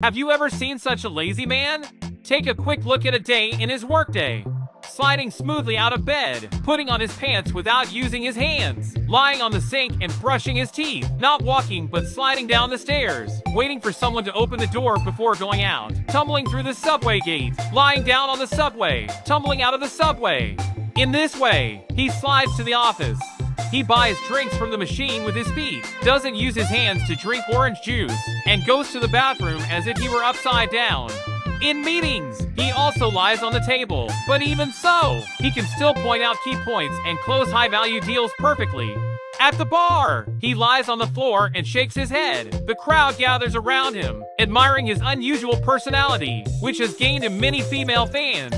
Have you ever seen such a lazy man? Take a quick look at a day in his workday. Sliding smoothly out of bed, putting on his pants without using his hands, lying on the sink and brushing his teeth, not walking but sliding down the stairs, waiting for someone to open the door before going out, tumbling through the subway gate, lying down on the subway, tumbling out of the subway. In this way, he slides to the office. He buys drinks from the machine with his feet, doesn't use his hands to drink orange juice, and goes to the bathroom as if he were upside down. In meetings, he also lies on the table, but even so, he can still point out key points and close high-value deals perfectly. At the bar, he lies on the floor and shakes his head. The crowd gathers around him, admiring his unusual personality, which has gained him many female fans.